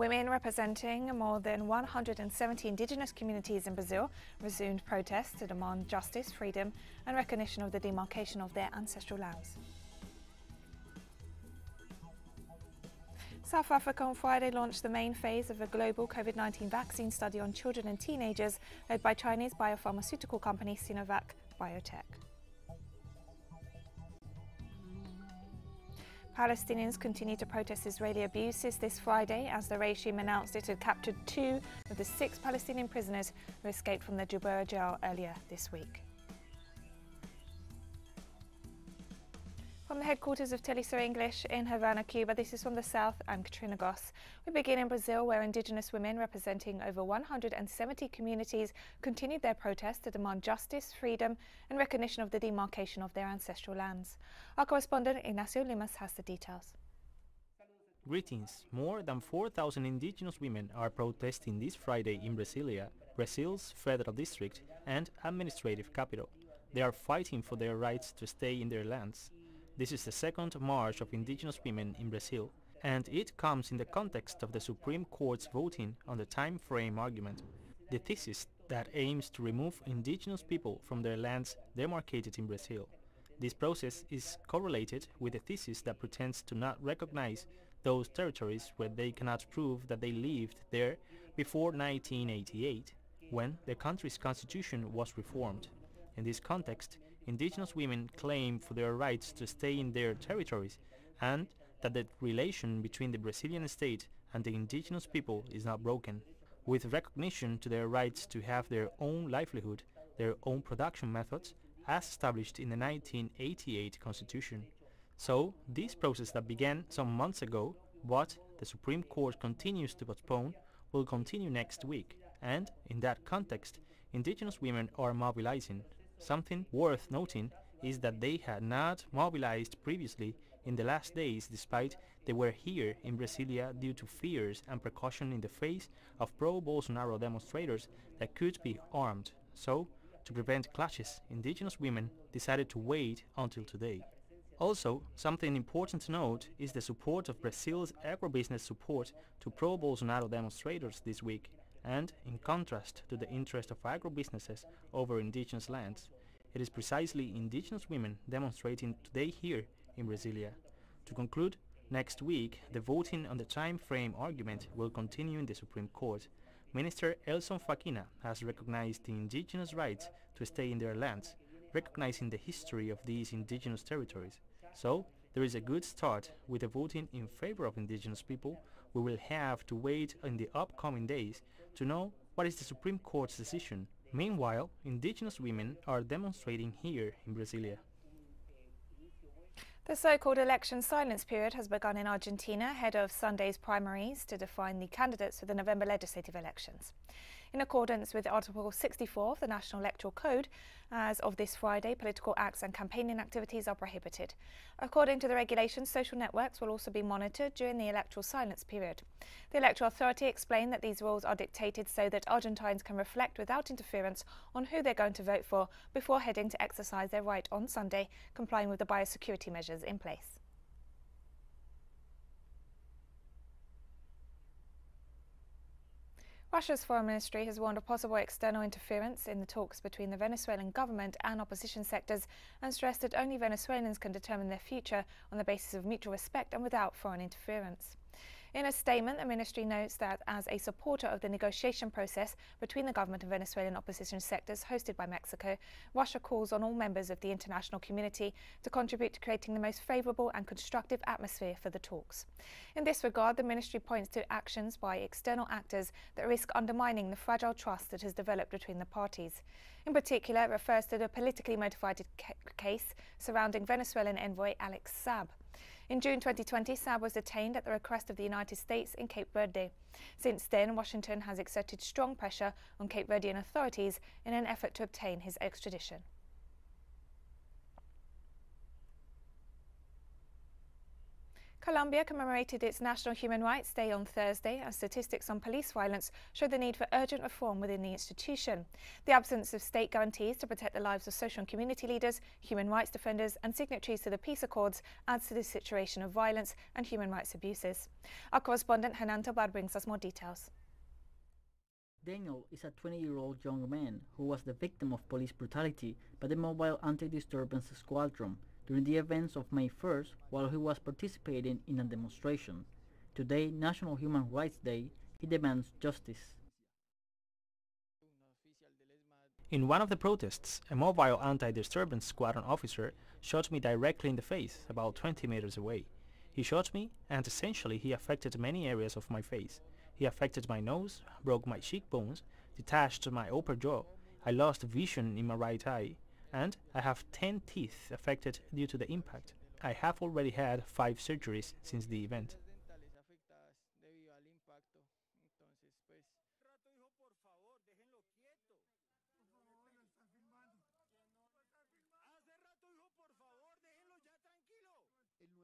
Women representing more than 170 indigenous communities in Brazil resumed protests to demand justice, freedom and recognition of the demarcation of their ancestral lands. South Africa on Friday launched the main phase of a global COVID-19 vaccine study on children and teenagers led by Chinese biopharmaceutical company Sinovac Biotech. Palestinians continue to protest Israeli abuses this Friday as the regime announced it had captured two of the six Palestinian prisoners who escaped from the Jubair jail earlier this week. Headquarters of Telesur English in Havana, Cuba, this is from the south, I'm Katrina Goss. We begin in Brazil, where indigenous women representing over 170 communities continued their protest to demand justice, freedom and recognition of the demarcation of their ancestral lands. Our correspondent Ignacio Lemus has the details. Greetings. More than 4,000 indigenous women are protesting this Friday in Brasilia, Brazil's federal district and administrative capital. They are fighting for their rights to stay in their lands. This is the second march of indigenous women in Brazil, and it comes in the context of the Supreme Court's voting on the time frame argument, the thesis that aims to remove indigenous people from their lands demarcated in Brazil. This process is correlated with the thesis that pretends to not recognize those territories where they cannot prove that they lived there before 1988, when the country's constitution was reformed. In this context, indigenous women claim for their rights to stay in their territories and that the relation between the Brazilian state and the indigenous people is not broken, with recognition to their rights to have their own livelihood, their own production methods, as established in the 1988 Constitution. So, this process that began some months ago, but the Supreme Court continues to postpone, will continue next week, and in that context, indigenous women are mobilizing Something worth noting is that they had not mobilized previously in the last days despite they were here in Brasilia due to fears and precaution in the face of pro-Bolsonaro demonstrators that could be armed. So, to prevent clashes, indigenous women decided to wait until today. Also, something important to note is the support of Brazil's agribusiness support to pro-Bolsonaro demonstrators this week and, in contrast to the interest of agro-businesses over indigenous lands, it is precisely indigenous women demonstrating today here in Brasilia. To conclude, next week the voting on the time frame argument will continue in the Supreme Court. Minister Edson Fachin has recognized the indigenous rights to stay in their lands, recognizing the history of these indigenous territories. So, there is a good start with the voting in favor of indigenous people. We will have to wait in the upcoming days to know what is the Supreme Court's decision. Meanwhile, indigenous women are demonstrating here in Brasilia. The so-called election silence period has begun in Argentina ahead of Sunday's primaries to define the candidates for the November legislative elections. In accordance with Article 64 of the National Electoral Code, as of this Friday, political acts and campaigning activities are prohibited. According to the regulations, social networks will also be monitored during the electoral silence period. The Electoral Authority explained that these rules are dictated so that Argentines can reflect without interference on who they're going to vote for before heading to exercise their right on Sunday, complying with the biosecurity measures in place. Russia's foreign ministry has warned of possible external interference in the talks between the Venezuelan government and opposition sectors and stressed that only Venezuelans can determine their future on the basis of mutual respect and without foreign interference. In a statement, the ministry notes that as a supporter of the negotiation process between the government and Venezuelan opposition sectors hosted by Mexico, Russia calls on all members of the international community to contribute to creating the most favourable and constructive atmosphere for the talks. In this regard, the ministry points to actions by external actors that risk undermining the fragile trust that has developed between the parties. In particular, it refers to the politically motivated case surrounding Venezuelan envoy Alex Saab. In June 2020, Saab was detained at the request of the United States in Cape Verde. Since then, Washington has exerted strong pressure on Cape Verdean authorities in an effort to obtain his extradition. Colombia commemorated its National Human Rights Day on Thursday as statistics on police violence show the need for urgent reform within the institution. The absence of state guarantees to protect the lives of social and community leaders, human rights defenders and signatories to the peace accords adds to the situation of violence and human rights abuses. Our correspondent Hernán Tobar brings us more details. Daniel is a 20-year-old young man who was the victim of police brutality by the Mobile Anti-Disturbance Squadron during the events of May 1st while he was participating in a demonstration. Today, National Human Rights Day, he demands justice. In one of the protests, a mobile anti-disturbance squadron officer shot me directly in the face, about 20 meters away. He shot me, and essentially he affected many areas of my face. He affected my nose, broke my cheekbones, detached my upper jaw. I lost vision in my right eye, and I have 10 teeth affected due to the impact. I have already had 5 surgeries since the event.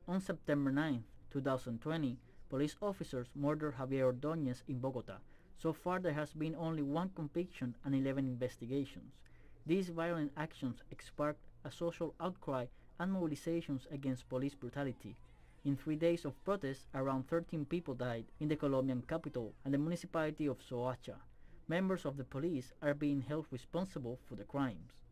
On September 9, 2020, police officers murdered Javier Ordóñez in Bogota. So far there has been only one conviction and 11 investigations. These violent actions sparked a social outcry and mobilizations against police brutality. In three days of protests, around 13 people died in the Colombian capital and the municipality of Soacha. Members of the police are being held responsible for the crimes.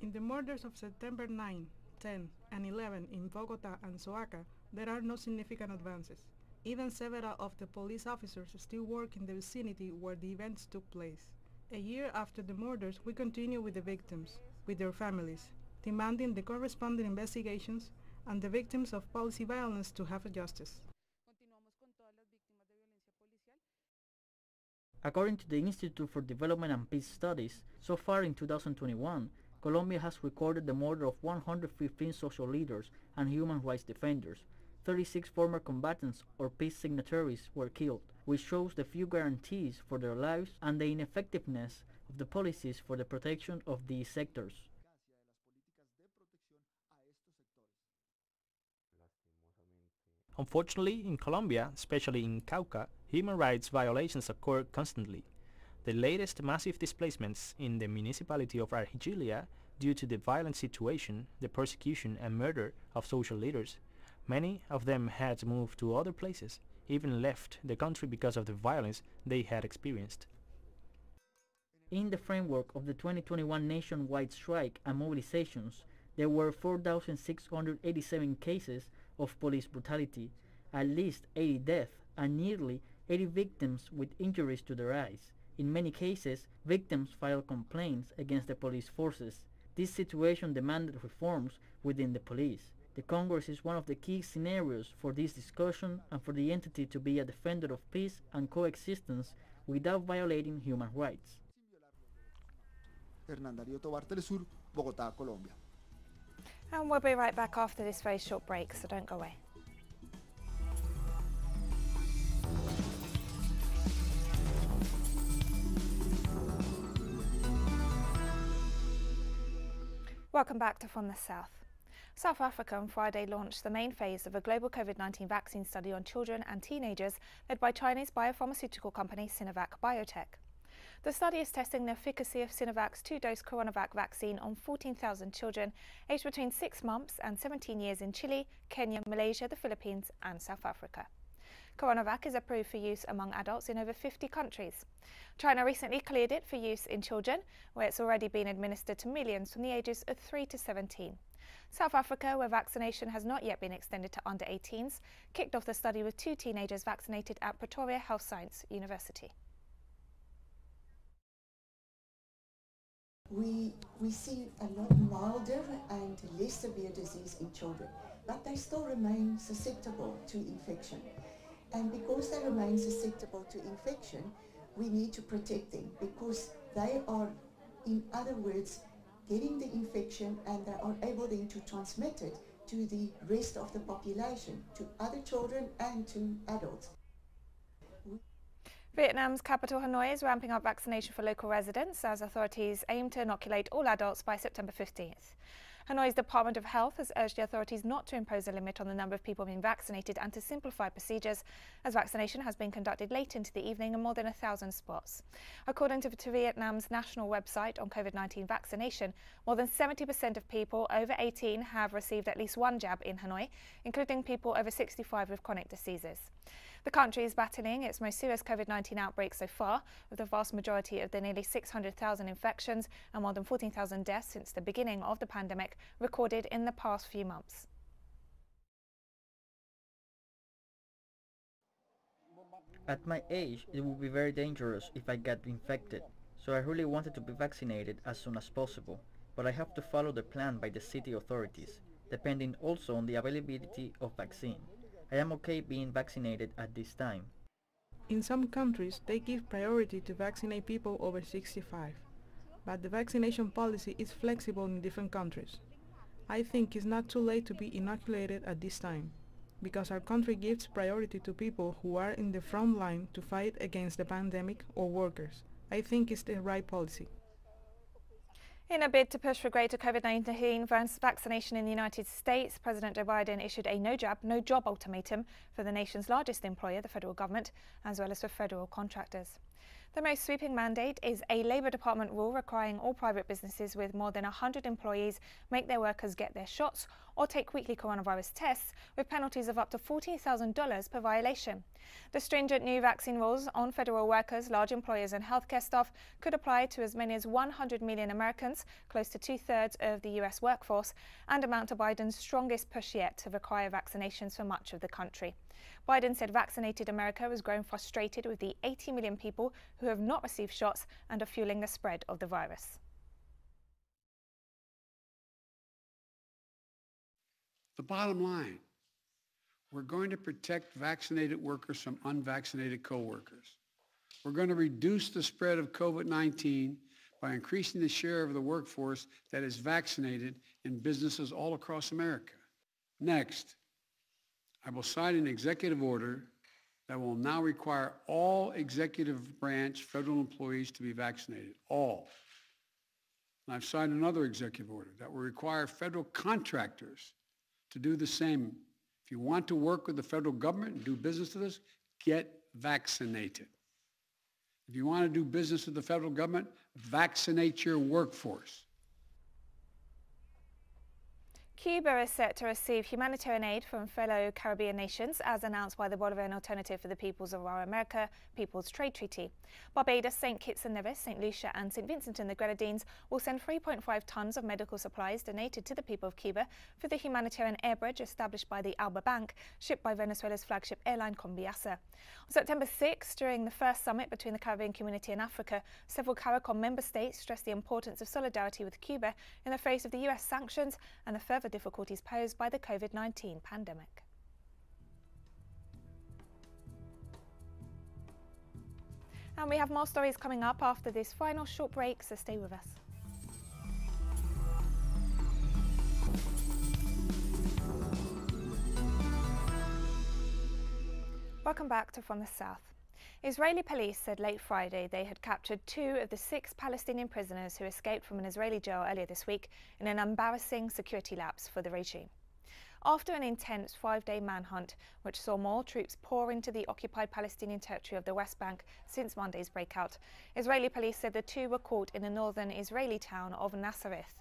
In the murders of September 9, 10, and 11 in Bogota and Soacha, there are no significant advances. Even several of the police officers still work in the vicinity where the events took place. A year after the murders, we continue with the victims, with their families, demanding the corresponding investigations and the victims of policy violence to have justice. According to the Institute for Development and Peace Studies, so far in 2021, Colombia has recorded the murder of 115 social leaders and human rights defenders. 36 former combatants or peace signatories were killed, which shows the few guarantees for their lives and the ineffectiveness of the policies for the protection of these sectors. Unfortunately, in Colombia, especially in Cauca, human rights violations occur constantly. The latest massive displacements in the municipality of Argelia due to the violent situation, the persecution and murder of social leaders. Many of them had moved to other places, even left the country because of the violence they had experienced. In the framework of the 2021 nationwide strike and mobilizations, there were 4,687 cases of police brutality, at least 80 deaths and nearly 80 victims with injuries to their eyes. In many cases, victims filed complaints against the police forces. This situation demanded reforms within the police. The Congress is one of the key scenarios for this discussion and for the entity to be a defender of peace and coexistence without violating human rights. Hernán Darío Tobar, Telesur, Bogotá, Colombia. And we'll be right back after this very short break, so don't go away. Welcome back to From the South. South Africa on Friday launched the main phase of a global COVID-19 vaccine study on children and teenagers led by Chinese biopharmaceutical company Sinovac Biotech. The study is testing the efficacy of Sinovac's two-dose coronavac vaccine on 14,000 children aged between 6 months and 17 years in Chile, Kenya, Malaysia, the Philippines and South Africa. Coronavac is approved for use among adults in over 50 countries. China recently cleared it for use in children, where it's already been administered to millions from the ages of 3 to 17. South Africa, where vaccination has not yet been extended to under 18s, kicked off the study with two teenagers vaccinated at Pretoria Health Science University. We, we see a lot milder and less severe disease in children, but they still remain susceptible to infection. And because they remain susceptible to infection, we need to protect them because they are, in other words, getting the infection and they are able then to transmit it to the rest of the population, to other children and to adults. Vietnam's capital Hanoi is ramping up vaccination for local residents as authorities aim to inoculate all adults by September 15th. Hanoi's Department of Health has urged the authorities not to impose a limit on the number of people being vaccinated and to simplify procedures, as vaccination has been conducted late into the evening in more than a thousand spots. According to, to Vietnam's national website on COVID 19 vaccination, more than 70% of people over 18 have received at least one jab in Hanoi, including people over 65 with chronic diseases. The country is battling its most serious COVID 19 outbreak so far, with the vast majority of the nearly 600,000 infections and more than 14,000 deaths since the beginning of the pandemic recorded in the past few months. At my age, it would be very dangerous if I got infected, so I really wanted to be vaccinated as soon as possible, but I have to follow the plan by the city authorities, depending also on the availability of vaccine. I am okay being vaccinated at this time. In some countries, they give priority to vaccinate people over 65, but the vaccination policy is flexible in different countries. I think it's not too late to be inoculated at this time, because our country gives priority to people who are in the front line to fight against the pandemic or workers. I think it's the right policy. In a bid to push for greater COVID 19 vaccination in the United States, President Joe Biden issued a no jab, no job ultimatum for the nation's largest employer, the federal government, as well as for federal contractors. The most sweeping mandate is a Labour Department rule requiring all private businesses with more than 100 employees make their workers get their shots or take weekly coronavirus tests with penalties of up to $14,000 per violation. The stringent new vaccine rules on federal workers, large employers and healthcare staff could apply to as many as 100 million Americans, close to two-thirds of the US workforce, and amount to Biden's strongest push yet to require vaccinations for much of the country. Biden said vaccinated America was growing frustrated with the 80 million people who have not received shots and are fueling the spread of the virus. The bottom line, we're going to protect vaccinated workers from unvaccinated coworkers. We're going to reduce the spread of COVID-19 by increasing the share of the workforce that is vaccinated in businesses all across America. Next, I will sign an executive order that will now require all executive branch federal employees to be vaccinated, all. And I've signed another executive order that will require federal contractors to do the same. If you want to work with the federal government and do business with us, get vaccinated. If you want to do business with the federal government, vaccinate your workforce. Cuba is set to receive humanitarian aid from fellow Caribbean nations, as announced by the Bolivarian Alternative for the Peoples of Our America People's Trade Treaty. Barbados, St. Kitts and Nevis, St. Lucia and St. Vincent and the Grenadines will send 3.5 tonnes of medical supplies donated to the people of Cuba for the humanitarian air bridge established by the Alba Bank, shipped by Venezuela's flagship airline Conviasa. On September 6, during the first summit between the Caribbean community and Africa, several CARICOM member states stressed the importance of solidarity with Cuba in the face of the US sanctions and the further difficulties posed by the COVID-19 pandemic. And we have more stories coming up after this final short break, so stay with us. Welcome back to From the South. Israeli police said late Friday they had captured two of the six Palestinian prisoners who escaped from an Israeli jail earlier this week in an embarrassing security lapse for the regime. After an intense five day manhunt, which saw more troops pour into the occupied Palestinian territory of the West Bank since Monday's breakout, Israeli police said the two were caught in the northern Israeli town of Nazareth.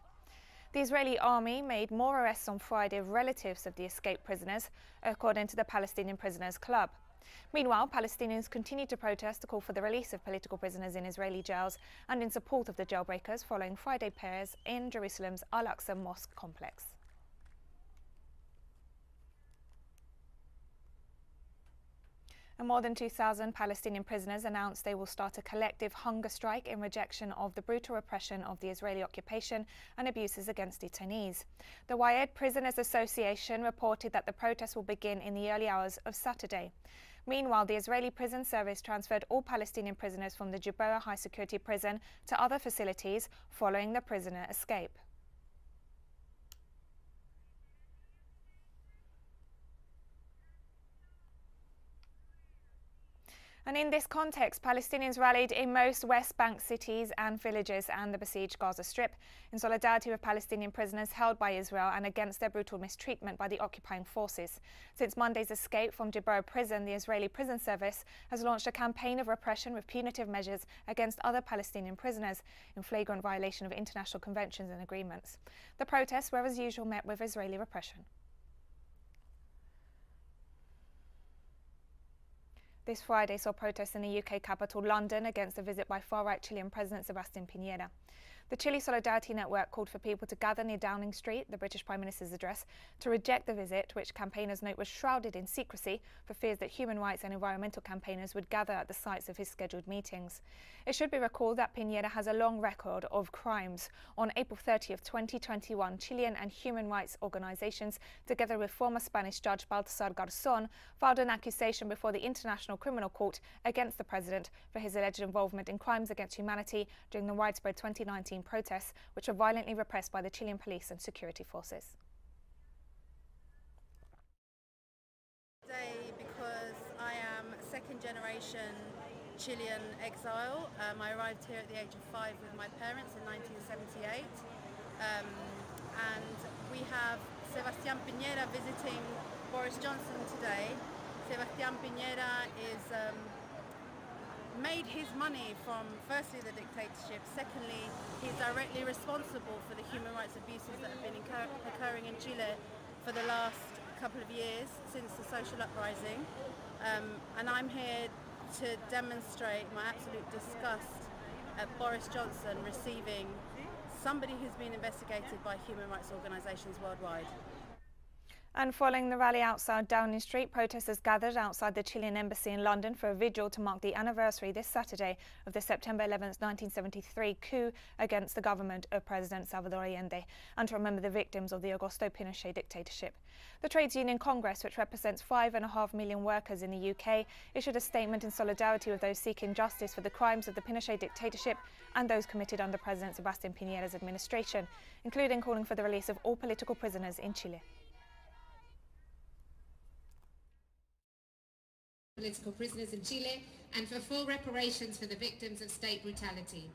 The Israeli army made more arrests on Friday of relatives of the escaped prisoners, according to the Palestinian Prisoners Club. Meanwhile, Palestinians continue to protest to call for the release of political prisoners in Israeli jails and in support of the jailbreakers following Friday prayers in Jerusalem's Al-Aqsa Mosque complex. And more than 2,000 Palestinian prisoners announced they will start a collective hunger strike in rejection of the brutal repression of the Israeli occupation and abuses against detainees. The Wayed Prisoners Association reported that the protest will begin in the early hours of Saturday. Meanwhile, the Israeli prison service transferred all Palestinian prisoners from the Gilboa high security prison to other facilities following the prisoner escape. And in this context, Palestinians rallied in most West Bank cities and villages and the besieged Gaza Strip in solidarity with Palestinian prisoners held by Israel and against their brutal mistreatment by the occupying forces. Since Monday's escape from Dibur prison, the Israeli Prison Service has launched a campaign of repression with punitive measures against other Palestinian prisoners in flagrant violation of international conventions and agreements. The protests were as usual met with Israeli repression. This Friday saw protests in the UK capital, London, against a visit by far-right Chilean President Sebastián Piñera. The Chile Solidarity Network called for people to gather near Downing Street, the British Prime Minister's address, to reject the visit, which campaigners note was shrouded in secrecy for fears that human rights and environmental campaigners would gather at the sites of his scheduled meetings. It should be recalled that Piñera has a long record of crimes. On April 30th, 2021, Chilean and human rights organizations, together with former Spanish judge Baltasar Garzón, filed an accusation before the International Criminal Court against the president for his alleged involvement in crimes against humanity during the widespread 2019 protests, which were violently repressed by the Chilean police and security forces. Today, because I am second generation Chilean exile, um, I arrived here at the age of five with my parents in 1978. Um, and we have Sebastián Piñera visiting Boris Johnson today. Sebastián Piñera is um, made his money from firstly the dictatorship, secondly he's directly responsible for the human rights abuses that have been occurring in Chile for the last couple of years since the social uprising um, and I'm here to demonstrate my absolute disgust at Boris Johnson receiving somebody who's been investigated by human rights organisations worldwide. And following the rally outside Downing Street, protesters gathered outside the Chilean embassy in London for a vigil to mark the anniversary this Saturday of the September 11, 1973 coup against the government of President Salvador Allende and to remember the victims of the Augusto Pinochet dictatorship. The Trades Union Congress, which represents five and a half million workers in the UK, issued a statement in solidarity with those seeking justice for the crimes of the Pinochet dictatorship and those committed under President Sebastián Piñera's administration, including calling for the release of all political prisoners in Chile. Political prisoners in Chile and for full reparations for the victims of state brutality.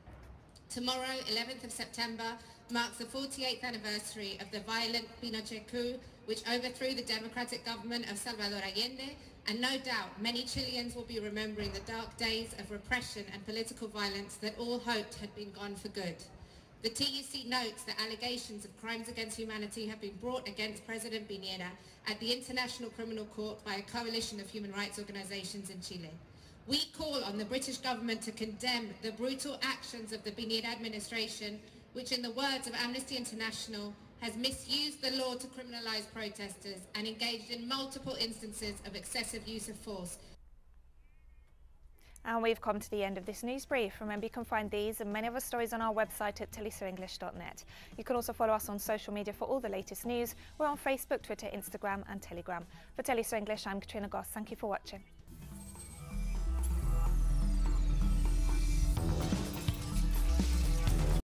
Tomorrow, 11th of September, marks the 48th anniversary of the violent Pinochet coup which overthrew the democratic government of Salvador Allende and no doubt many Chileans will be remembering the dark days of repression and political violence that all hoped had been gone for good. The TUC notes that allegations of crimes against humanity have been brought against President Piñera at the International Criminal Court by a coalition of human rights organizations in Chile. We call on the British government to condemn the brutal actions of the Piñera administration, which in the words of Amnesty International, has misused the law to criminalize protesters and engaged in multiple instances of excessive use of force and we've come to the end of this news brief. Remember, you can find these and many other stories on our website at telesurenglish.net. You can also follow us on social media for all the latest news. We're on Facebook, Twitter, Instagram and Telegram. For Telesur English, I'm Katrina Goss. Thank you for watching.